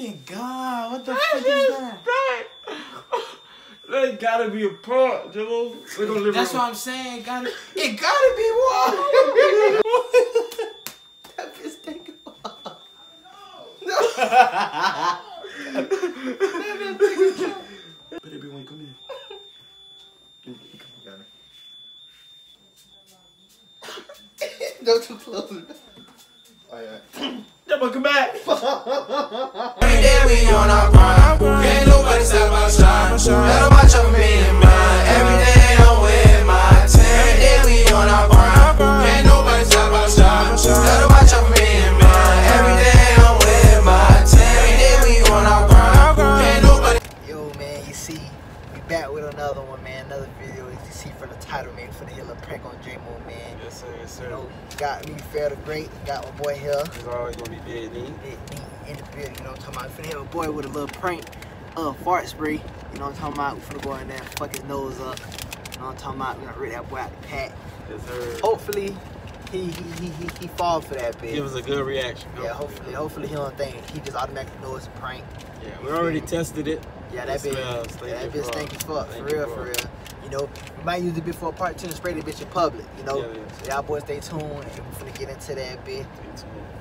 fucking god! What the fuck is that? That gotta be a part, Jimbo. We're gonna live That's what I'm saying. Got it. Gotta be one. that bitch think. Better be when you come in. Don't too close. Jimbo, come back. Every day we on our grind. Can't nobody stop our shine. Better watch out for me title, man, for the hill of prank on J-Mo, man. Yes, sir. Yes, You sir. know, got me fair the great. Got my boy here. It's always gonna be dead, nigga. Big me in the building, you know what I'm talking about? Finna hit my boy with a little prank, uh, fart spray. You know what I'm talking about? We finna go in there and fuck his nose up. You know what I'm talking about? We're gonna rip that boy out the pack. Yes, sir. Hopefully, he he he he, he fall for that bitch. Give us a good reaction. yeah, hopefully, hopefully he don't think he just automatically knows it's a prank. Yeah, we already tested it. Yeah, that It bitch, yeah, that bitch stinky fuck, for real, for real. You know, we might use it before part two and spray the bitch in public, you know? Yeah, yeah. So y'all boys stay tuned and we finna get into that bitch.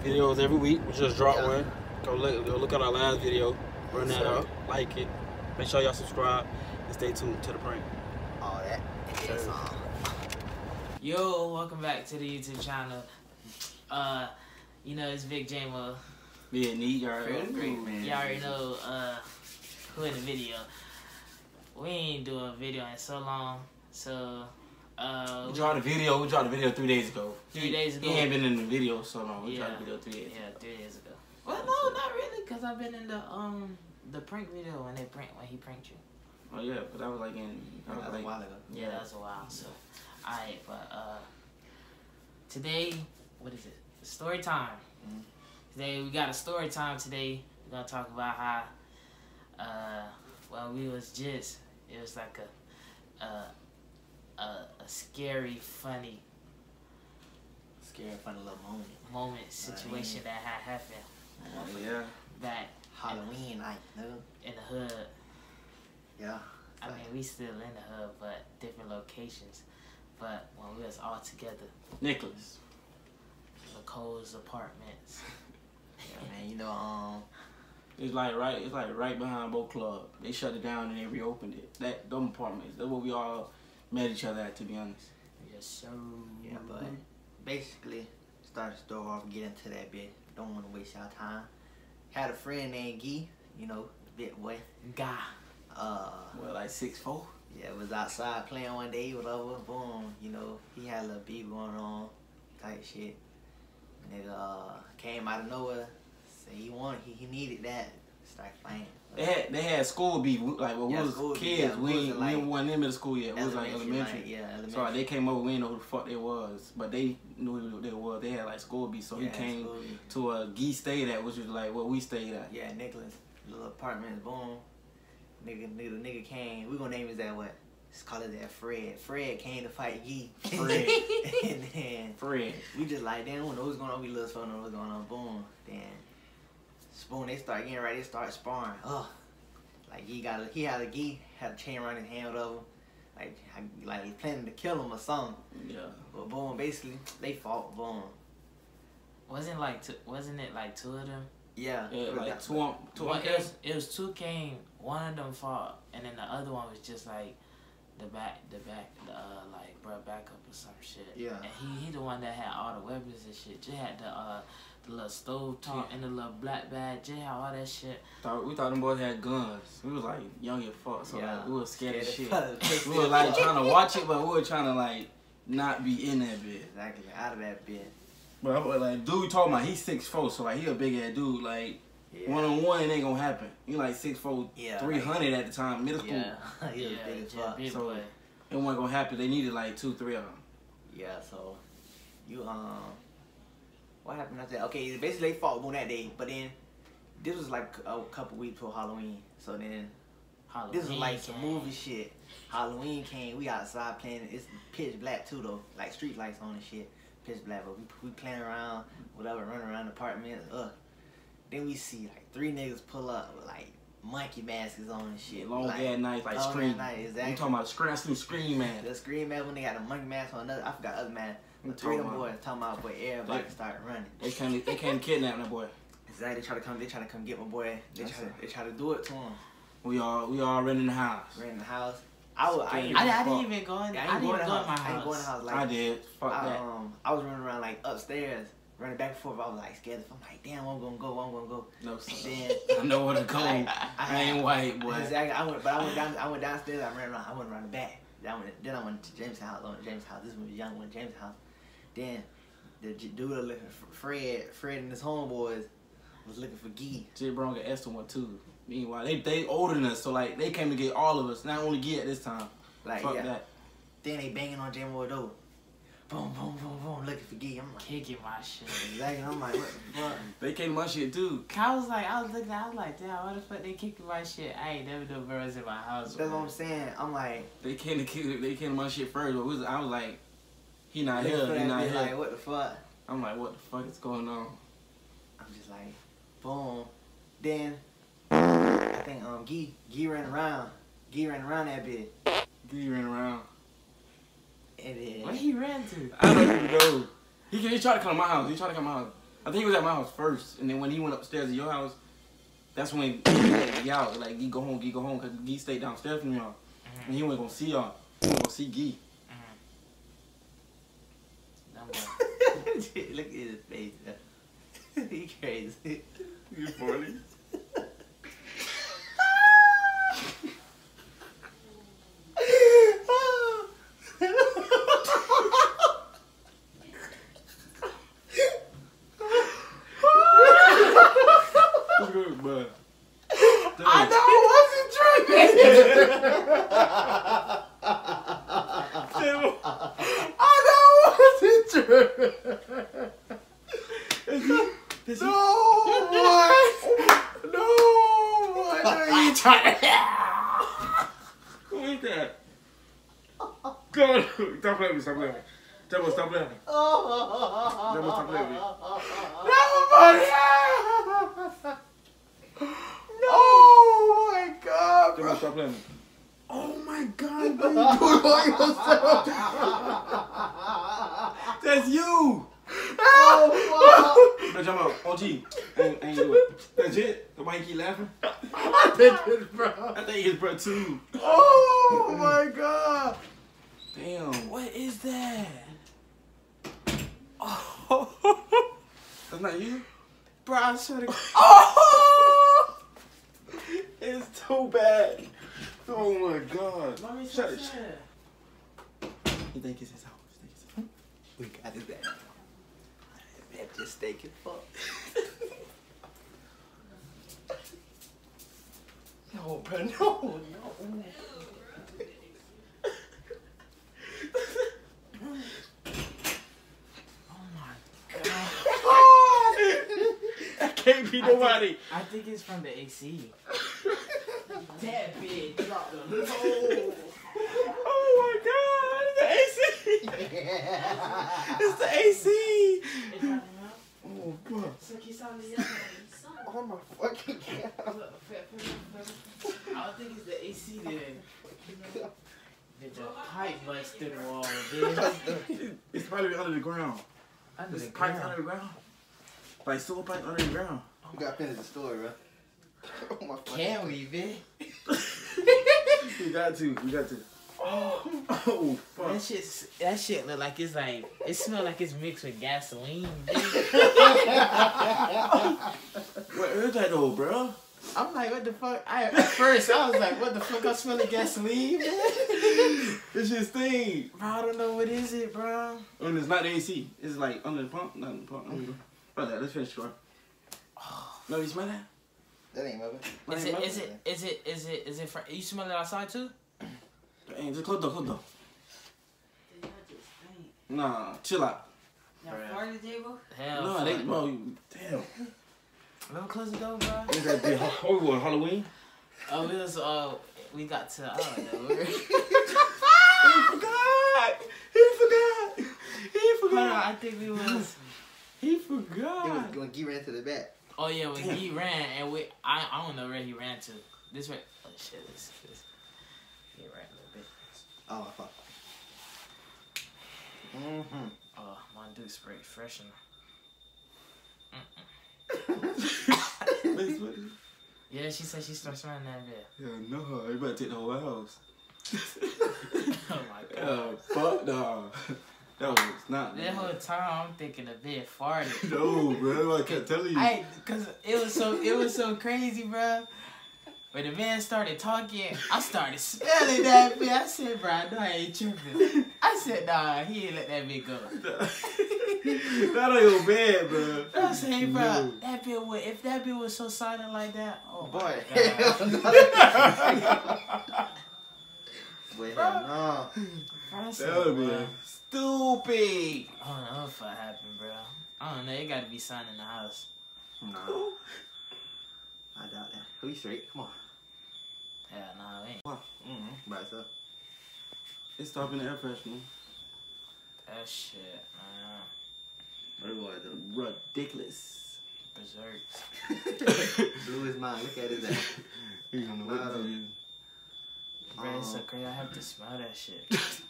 Videos every week. We just dropped Yeah. one. Go look, go look at our last video. Run that up. Like it. Make sure y'all subscribe and stay tuned to the prank. All that. And then Sir. some. Yo, welcome back to the YouTube channel. Uh, you know it's Vic Jamo. Yeah, neat. Y'all Fair already great, know. Y'all already know uh who in the video. We ain't do a video in so long, so uh We dropped a video. We dropped a video three days ago. Three days ago. He ain't been in the video so long. We Yeah. dropped a video three days. yeah, three days ago. Well, no, not really, cause I've been in the um the prank video when they prank when he pranked you. Oh yeah, but that was like in. That was like, ago. Yeah, that was a while. So, alright, but uh, today, what is it? Story time. Mhm. Today we got a story time. Today we're gonna talk about how, uh, well, we was just it was like a, a, a, a scary, funny Scary, funny little moment. moment situation that had happened Oh, yeah. back Halloween night, in the hood. Yeah. I mean, we still in the hood, but different locations. But when we was all together, Nicholas. Nicole's apartments. Yeah, man, you know, um, It's like right. It's like right behind BocaClub. They shut it down and they reopened it. That them apartments. That's where we all met each other at. To be honest. Yes, sir. yeah, but basically, start the story off get into that bit. Don't want to waste y'all time. Had a friend named Gee, you know, bit boy. Guy. Uh, Well, like six four. yeah, was outside playing one day, whatever, boom, you know, he had a little beat going on, type shit. Nigga uh, came out of nowhere, said he wanted, he, he needed that, start playing. They had they had school beef. Like when Yeah, we was kids, yeah, we we was ain't, in, like, we wasn't in middle school yet. We was like elementary. like, yeah, elementary. So like, they came over. We didn't know who the fuck they was, but they knew who they was. They had like school beef. So he came to a Gee stayed at, which was like where we stayed at. Yeah, Nicholas, little apartment, boom. Nigga, nigga, nigga came. We gonna name his that what? Let's call it that Fred. Fred came to fight Gee. Fred. and then Fred. we just like, damn, we know what's going on. We little phone know what's going on. Boom. Then Spoon, they start getting ready. They start sparring. Ugh. Like he got a, he had a Gee had a chain around his hand over. Like, I- like he planning to kill him or something. Yeah. But boom, basically they fought. Boom. Wasn't like two, wasn't it like two of them? Yeah. Yeah, like that- two two it was it was two came. One of them fought, and then the other one was just like the back, the back, the, uh, like bro, backup or some shit. Yeah. And he he the one that had all the weapons and shit. Just had the uh the little stove top and the little black bag. Just had all that shit. Thought, we thought them boys had guns. We was like young as fuck, so Yeah. like we was scared as shit. we were like trying to watch it, but we were trying to like not be in that bit. Exactly, out of that bit. But I was like, dude, we talking about he's six four, so like he a big ass dude. Like Yeah. one on one, it ain't gonna happen. He like six four, Yeah, three hundred at the time, middle school. Yeah, he was yeah, big as yeah, fuck. big So- boy. It wasn't gonna happen. They needed like two, three of them. Yeah, so you um, what happened after that? Okay, basically they fought on that day, but then this was like a couple weeks before Halloween. So then Halloween this was like some movie shit. Halloween came, we outside playing. It's pitch black too though, like street lights on and shit. Pitch black, but we we playing around, whatever, running around the apartment. Ugh. Then we see like three niggas pull up with like monkey masks on and shit. Long like, ass night, like long scream. ass night, I'm talking about scream. I seen scream man. The screen man when they got a monkey mask on another. I forgot other man. I'm But three of them talking boys about- talking about boy everybody Like- start running. They came. They came to kidnap that boy. Exactly. They try to come. They try to come get my boy. They That's try. To, they try to do it to him. We all we all ran in the house. Ran in the house. I was. I, I, I didn't even go in. I I, didn't going even to go in my house. I ain't going to the house. house like I did. Fuck I, that. um, I was running around like upstairs, running back and forth. I was like scared. I'm like, damn, I'm gonna go. I'm gonna go. No, son. Then I know where to go. I- I, I- ain't white, boy. exactly. I went, but I went down. I went downstairs. I ran around. I went around the back. Then I went. Then I went to James' house. I went to James' house. This one was young. Went to James' house. Then the dude looking for Fred, Fred and his homeboys was looking for Gee. J. Brown got Esther one too. Meanwhile, they they older than us, so like they came to get all of us, not only get at this time. Like Fuck yeah. that. Then they banging on Jam Boy door. Boom, boom, boom, boom, looking for Gee. I'm like, Kicking my shit. exactly. I'm like, what the fuck? They came to my shit too. I was like, I was looking, I was like, damn, why the fuck they kicking my shit? I ain't never know birds in my house. That's what. I'm saying. I'm like, They came to kick, they came to my shit first, but was, I was like, he not here, he not here. like, what the fuck? I'm like, what the fuck is going on? I'm just like, boom. Then I think um Gee Gee ran around. Gee ran around that bit. He ran around. And then Where he ran to? I don't even know. He, he tried to come to my house. He tried to come to my house. I think he was at my house first, and then when he went upstairs to your house, that's when he let me out. Like, he go home, he go home, because Gee stayed downstairs from y'all. Mm-hmm. And he wasn't gonna see y'all. He was gonna see Gee. Mm-hmm. Them look at his face. he crazy. You funny. Good, but. I know I wasn't tripping. No, boy. No, boy. No, you trying Who is that? Go on. Stop playing with me. Stop playing with me. Jumbo, stop playing with me. Jumbo, stop playing with me. Oh my god, Jumbo, stop playing with me. Oh my god. You do it by yourself. That's you. Oh, No, Jumbo, OG. I ain't, I ain't do it. That's it. The why you keep laughing? I think it's bro. I think it's bro too. Oh my god. Damn. What is that? Oh. That's not you? Bro, I swear to God. Oh! It's too bad. Oh my god. Mommy, Shut shut it. it. You think it's his house? You think it's his house? We got his ass. Man, just steak and fuck. No, bro, no, no. Oh my god. That can't be nobody. I think it's from the AC. That big drop the Oh my god. It's the AC. It's the AC. Oh, bro. Oh my fucking god. I don't think it's the AC then. Bitch, a pipe bust through the wall, bitch. It's probably under the ground. Under This the pipe ground. under the ground. Like sewer pipe under the ground. You gotta finish the story, bro. Oh my fucking Can we, bitch? We got to. We got to. Oh, oh fuck. That shit, that shit look like it's like, it smell like it's mixed with gasoline, bitch. What is that though, bro? I'm like, what the fuck? I, at first, I was like, what the fuck? I smell like gasoline, bitch. It's his thing. Bro, I don't know what is it, bro. And it's not the AC. It's like under the pump. Not the pump. Mm-hmm. Brother, let's finish short. No, you smell that? That ain't moving. Is it, is it, is it, is it, is it, fr- you smell it outside too? Dang, just close the door, close the door. Nah, chill out. Hell, no, they, bro, you, damn. Let me close the door, bro. Is that big? Oh, we going Halloween? Oh, we was, uh, we got to, I don't know. He forgot. He forgot. He Hold on, forgot. I think we was, he It was forgot. when Gee ran to the back. Oh yeah, when he ran and we, I, I don't know where he ran to. This way. Oh shit, this, this. He ran a little bit. Oh fuck. Mm-hmm. Oh, my Duke spray freshener. That's what- Yeah, she said she starts running that bit. Yeah, no, you better take the whole house. Oh my god. Uh, fuck no. That was not. That whole time I'm thinking a bit farted. No, bro. I kept telling you. I, cause it was so it was so crazy, bro. When the man started talking, I started smelling that bit. I said, bro, I know I ain't tripping. I said, nah, he ain't let that bit go. that ain't your bad, bro. I said, bro, No. that bit was, if that bit was so silent like that, oh Boy. my god. Boy, hell no. Bro, I said, That would be bro, stupid. I don't know if that happened, bro. I don't know. It got to be something in the house. No. I doubt that. Who you straight? Come on. Yeah, nah, it ain't. Mm-hmm. By itself. It's stopping the air freshener. That shit, man. Where was? Ridiculous. Berserk. Blue is mine. Look at his ass. You don't know what to do. Bro, it's so Um, crazy. I have to smell that shit.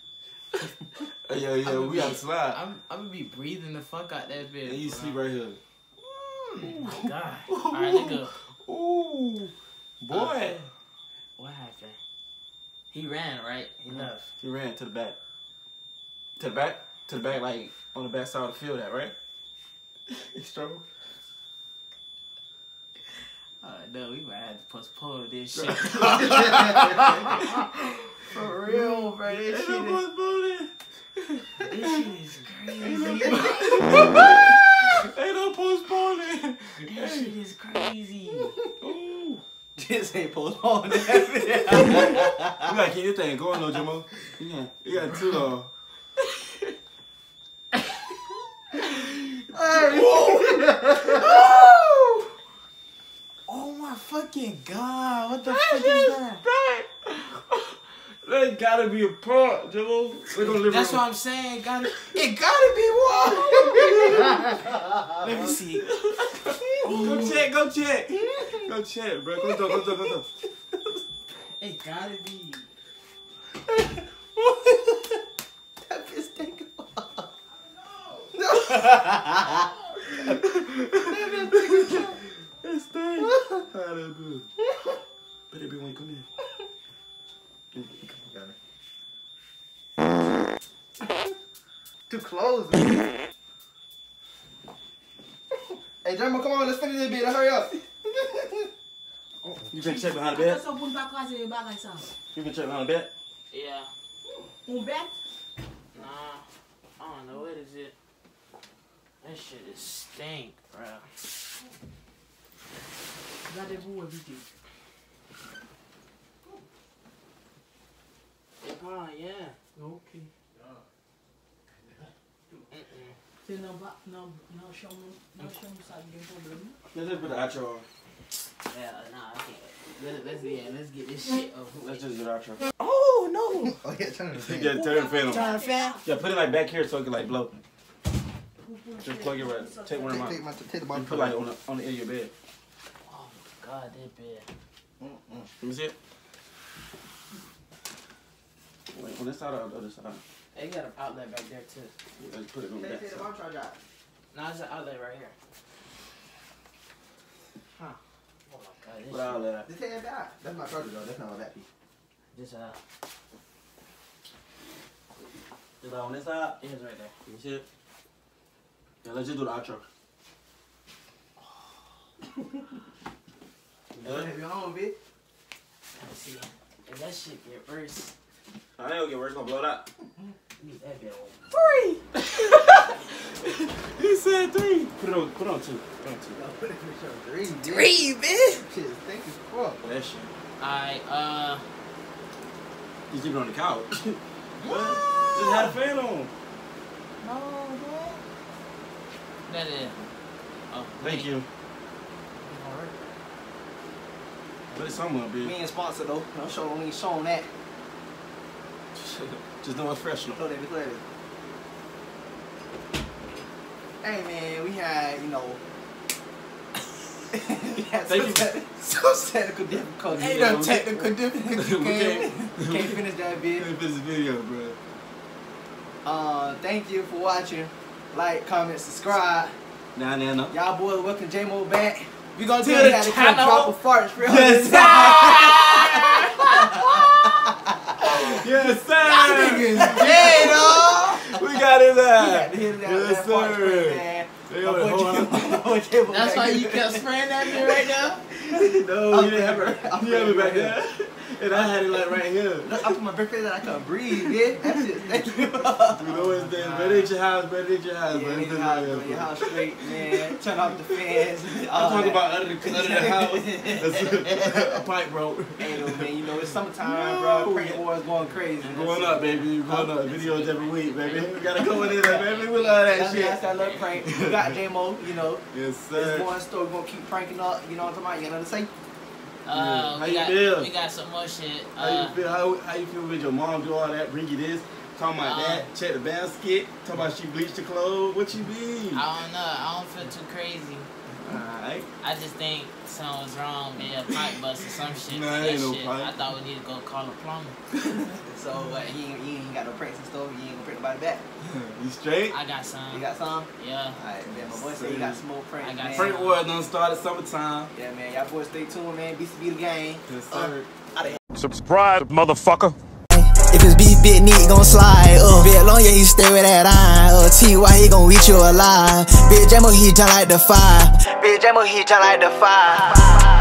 Hey, yeah, yeah, I'ma we be- gotta slide. I'm, I'm gonna be breathing the fuck out that bitch. And you bro. sleep right here. Oh my god. Alright, let go. Ooh, boy. Uh, what happened? He ran, right? He mm-hmm. left. He ran to the back. To the back? To the back, like on the back side of the field, that right? he struggled. Oh no, we might have to postpone this shit. For real, bro. This shit is, this shit is Ain't no crazy. Ain't no postponing. That shit is crazy. Ooh. Just ain't postponed that You gotta keep this thing going though, Jimmo. Yeah, you got two though. Oh my fucking god! What the fuck is that? That gotta be a part, Jimmo. We're gonna live That's what I'm saying. Got it. It gotta be one. Let me see. Go check, go check. Go check, bro. Go, go, go, go, go. It gotta be. That bitch think This thing. How that do? Better be when you come in. Too close, man. hey, Jermo, come on, let's finish this bit. Hurry up. You can check behind the bed. Só pun pa kaze bagay sa. You can check behind the bed. Yeah. Un bet? Nah. I don't know. What is it? That shit is stink, bro. Gade pou evite. Oh yeah. Ok. Mm-mm. Se nan ba, nan, nan chan nou, nan chan nou sa gen problem. Let's just put the outro on. Yeah. Nah. I can't. Let, let's yeah. Let's get this shit over Let's just do the outro. Oh no. Oh, yeah, turn it Yeah, turn the fan on. Turn fan. Yeah, put it like back here so it can like blow. Pou pou Just plug it right. Take one of Take, take, mine. my, take the bottom. put like on the on the edge of your bed. Oh my god, that bed. Mm-mm. Let me see it. Wait, on this side or the other side? They got an outlet back there too. Yeah, let's put it on the Take, back take the side. bottom charge out. Now it's an outlet right here. Huh. Oh my god, this Put all that. Just take that back. That's my charger, though. That's not my back piece. This uh, Is that on this side? it is right there. You see it. Yeah, let's just do the outro. You have your own, bitch. Let me see. If that shit get worse, I ain't gonna get worse, gonna blow it out. leave that bit. He said three. Put it on, put it on two. Put it on two. Yo, put it in the show. Three, bitch. Three, bitch. Shit, thank you fuck. That shit. Alright, uh, You keep it on the couch. what? Just had a fan on. no, what? That is. Oh, Thank you. Alright. Put it somewhere, We bitch. ain't sponsored, though. Don't show, we ain't showing that. Just it's professional. Show that, show that. Hey, man, we had, you know, yeah, Thank so, you. te- technical difficulties. Ain't Yeah, no technical difficulty. Can't, can't finish that vid. Finish this video, bro. Uh, thank you for watching. Like, comment, subscribe. Nah, nah, no. Y'all boys, welcome J-Mo back. We gonna tell you how to drop a fart Yes, Yes, sir. Hey, dog. We got his ass. got to hit that, Yes, that fart spray, sir. man. Hey, My boy hold on. J-Mo- my boy J-Mo That's why you kept spraying at me right now. No, you didn't have it. I'm You have it back ready. there. And I had it like right here. Look, I put my birthday that I couldn't breathe, yeah. That shit, thank you. You know it's there. Better at your house, better at your house, Yeah, bro. in your house, right bro. here, Your bro. house straight, man. Turn off the fans. I'm talking that. about under the, under the house. That's a pipe broke. Hey, man, you know it's summertime, bro. No. Prank war is going crazy. Going up, baby. Going up. Videos every week, baby. We gotta go in there, baby. We love that That's, shit. that's that little prank. We got J-Mo, you know. Yes, It's sir. going store. We're gonna keep pranking up. You know what I'm talking about? You got nothing to say? Uh, How you got feel? we got some more shit. How you Uh, feel? How, how you feel with your mom do all that? Bring you this. Talking about Uh, that. Check the basket. Talking about she bleached the clothes. What you mean? I don't know. I don't feel too crazy. Alright. I just think something was wrong. Maybe a pipe bust or some shit. Nah, ain't no shit. pipe. I thought we need to go call a plumber. So, uh, he, ain't, you ain't got no pranks and stuff. You ain't gonna print nobody back. You straight? I got some. You got some? Yeah. Alright, man. My boy said you got some more pranks, I got man. some. Frank Ward done started summertime. Yeah, man. Y'all boys stay tuned, man. BCB the game. Yes, sir. Subscribe, motherfucker. If it's beef, big neat gon' slide. Uh, bit long, yeah, he stay with that eye. Uh, T, why he gon' eat you alive? Big Jammo, he turn like the fire. Big Jammo, he turn like the fire.